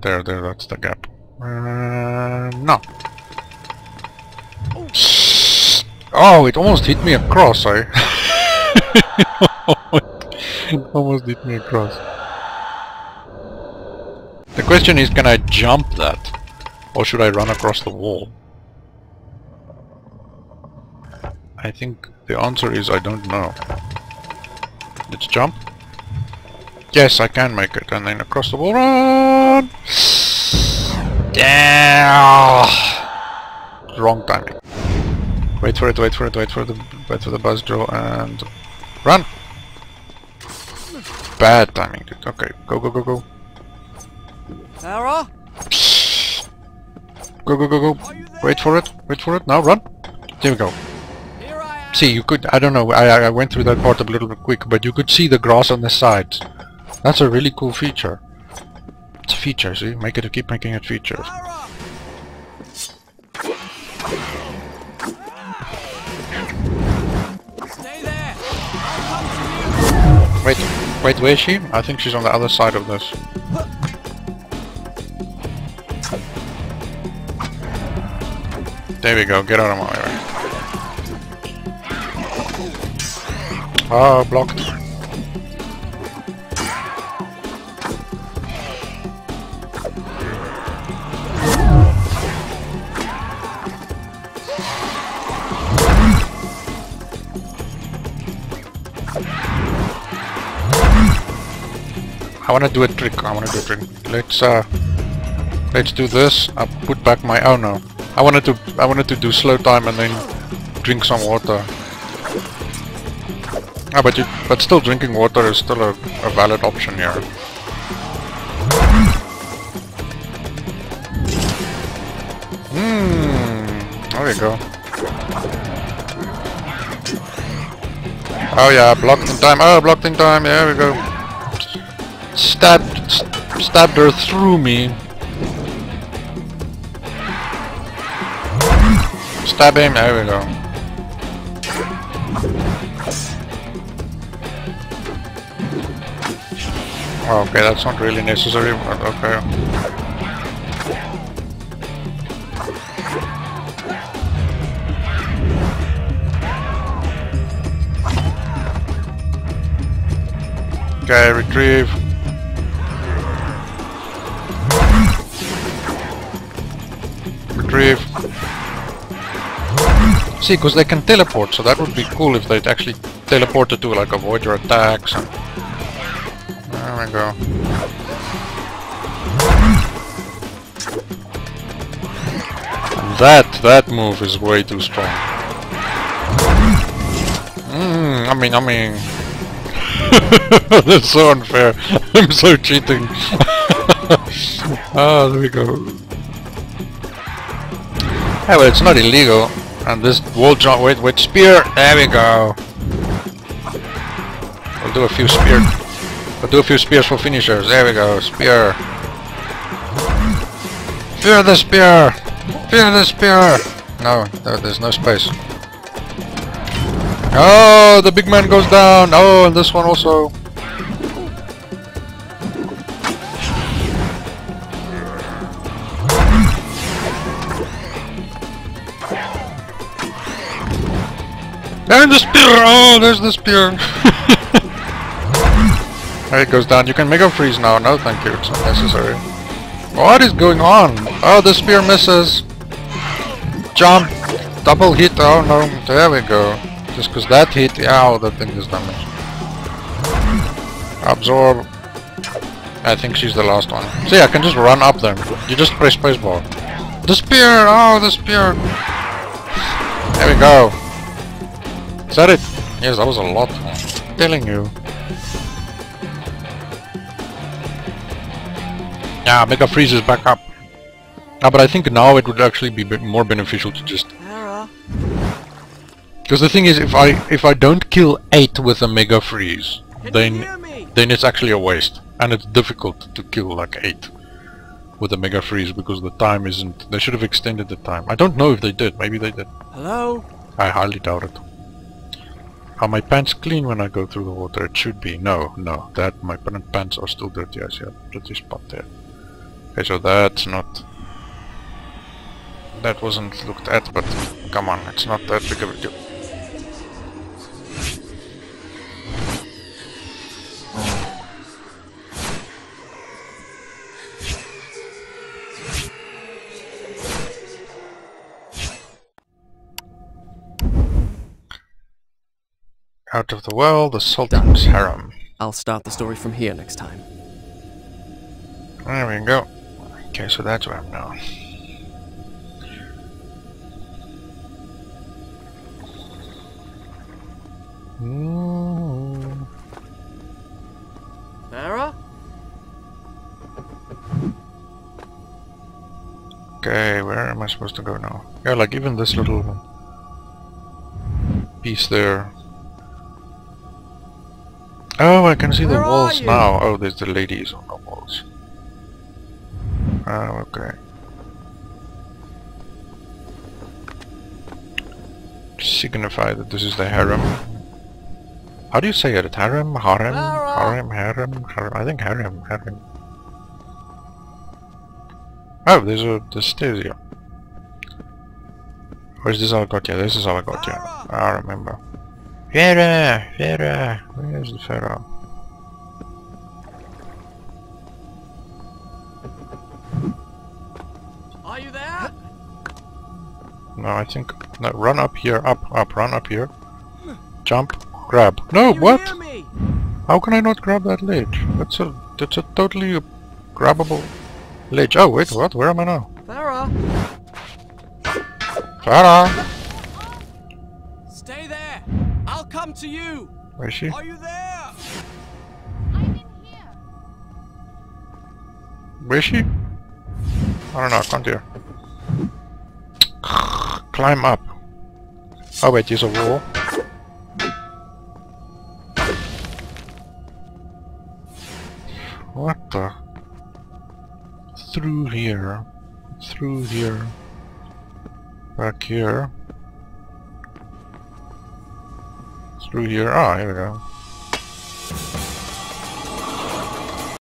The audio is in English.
There, there, that's the gap. Uh, no. Oh, it almost hit me across, eh? it almost hit me across. The question is, can I jump that? Or should I run across the wall? I think the answer is I don't know. Let's jump. Yes, I can make it. And then across the wall, run! Yeah! Wrong timing. Wait for it, wait for it, wait for the wait for the buzz draw and run! Bad timing, dude. Okay, go go go go. Sarah? Go go go go. Wait for it, wait for it. Now run. There we go. Here I am. See, you could, I don't know, I, I- I went through that part a little bit quick, but you could see the grass on the sides. That's a really cool feature. It's a feature, see? Eh? Make it, keep making it features. Wait, wait, where is she? I think she's on the other side of this. There we go, get out of my way. Oh, blocked. I wanna do a trick. I wanna do a trick. Let's uh, let's do this. I put back my. Oh no! I wanted to. I wanted to do slow time and then drink some water. Ah, but you, but still drinking water is still a, a valid option here. Hmm. There we go. Oh yeah, blocked in time. Oh, blocked in time. There we go stabbed st stabbed her through me. Stab him, there we go. Oh, okay, that's not really necessary, but okay. Okay, retrieve. Retrieve. See, because they can teleport, so that would be cool if they'd actually teleported to like avoid your attacks. And... There we go. That, that move is way too strong. Mm, I mean, I mean... That's so unfair. I'm so cheating. Ah, there we go. Yeah, well, it's not illegal. And this wall jump, with spear! There we go! We'll do a few spear. We'll do a few spears for finishers. There we go, spear. Fear the spear! Fear the spear! No, there- there's no space. Oh, the big man goes down! Oh, and this one also. And the spear! Oh, there's the spear! it goes down. You can make a freeze now. No, thank you. It's not necessary. What is going on? Oh, the spear misses. Jump. Double hit. Oh no. There we go. Just because that hit, ow, that thing is damaged. Absorb. I think she's the last one. See, I can just run up them. You just press spacebar. The spear! Oh, the spear! There we go. Is that it? Yes, that was a lot. I'm telling you. Yeah, Mega Freeze is back up. Ah, but I think now it would actually be more beneficial to just... Because the thing is, if I if I don't kill 8 with a Mega Freeze, Can then you hear me? then it's actually a waste. And it's difficult to kill like 8 with a Mega Freeze because the time isn't... They should have extended the time. I don't know if they did. Maybe they did. Hello? I highly doubt it. Are my pants clean when I go through the water? It should be. No, no. That my pants are still dirty. I see a dirty spot there. Okay, so that's not... That wasn't looked at, but come on, it's not that big of a deal. Out of the well, the Sultan's harem. I'll start the story from here next time. There we go. Okay, so that's where I'm now. Ooh. Farah? Okay, where am I supposed to go now? Yeah, like even this little piece there. Oh, I can see the Where are walls now. Oh, there's the ladies on the walls. Oh, okay. Signify that this is the harem. How do you say it? Harem? Harem? Harem? Harem? Harem? I think harem. Harem. Oh, there's a the stairs here. Or is this Algotia? This is Algotia. Lara! I remember. Vera! Vera! Where's the Pharaoh? Are you there? No, I think... No, run up here. Up, up, run up here. Jump. Grab. No, what? How can I not grab that ledge? That's a... That's a totally grabbable ledge. Oh, wait, what? Where am I now? Farah, Farah! To you. Where is she? Are you there? I'm in here. Where is she? I don't know, I can't hear. Climb up. Oh wait, there's a wall. What the? Through here. Through here. Back here. Through here. Ah, here we go.